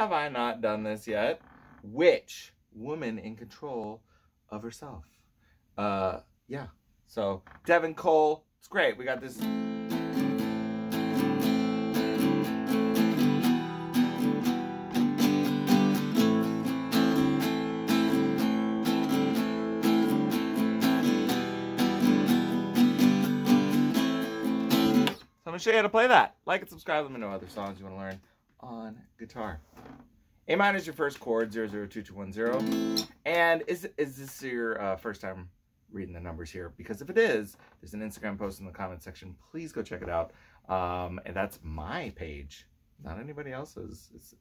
have I not done this yet? Which woman in control of herself? Uh, yeah. So Devon Cole, it's great. We got this. So I'm gonna show you how to play that. Like and subscribe. Let me know other songs you want to learn on guitar. A minor is your first chord, 002210. And is is this your uh, first time reading the numbers here? Because if it is, there's an Instagram post in the comment section. Please go check it out. Um, and that's my page, not anybody else's. It's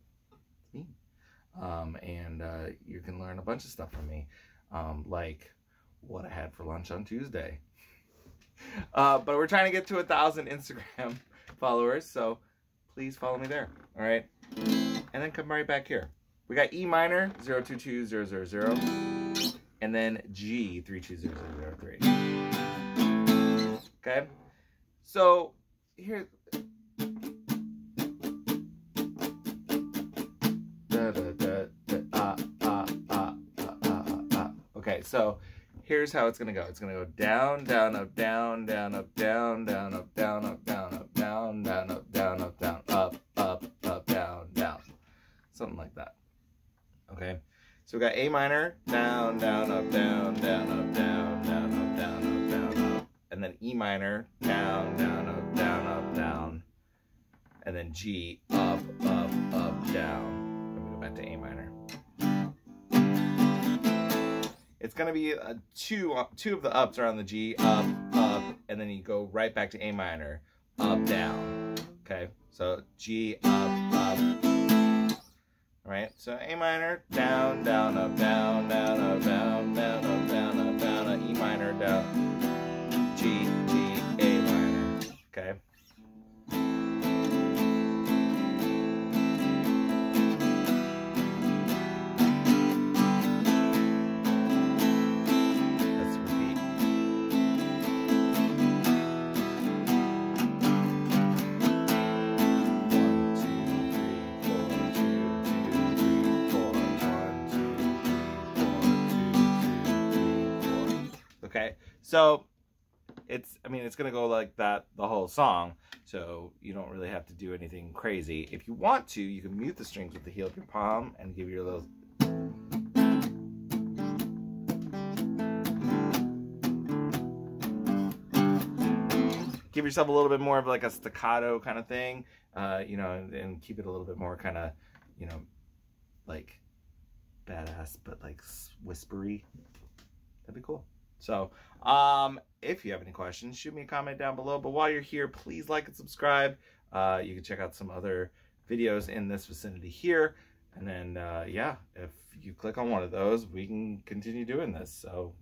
me. Um, and uh, you can learn a bunch of stuff from me, um, like what I had for lunch on Tuesday. Uh, but we're trying to get to a thousand Instagram followers, so please follow me there. All right, and then come right back here. We got E minor 022000, and then G 320003. Okay, so here. Okay, so here's how it's gonna go. It's gonna go down, down, up, down, down, up, down, down, up, down, up, down, up, down, down, up, down, up, down, So we got A minor, down, down, up, down, down, up, down, down, up, down, up, down, up. And then E minor, down, down, up, down, up, down. And then G, up, up, up, down. Then we go back to A minor. It's gonna be a two, uh, two of the ups are on the G, up, up, and then you go right back to A minor, up, down. Okay, so G, up, up. Right, so A minor, down, down, up, down, down, up, down, down, up, down, up, so it's, I mean, it's gonna go like that the whole song, so you don't really have to do anything crazy. If you want to, you can mute the strings with the heel of your palm and give your little give yourself a little bit more of like a staccato kind of thing, uh, you know, and, and keep it a little bit more kind of, you know, like badass, but like whispery. That'd be cool. So, um, if you have any questions, shoot me a comment down below. But while you're here, please like and subscribe. Uh, you can check out some other videos in this vicinity here. And then, uh, yeah, if you click on one of those, we can continue doing this. So,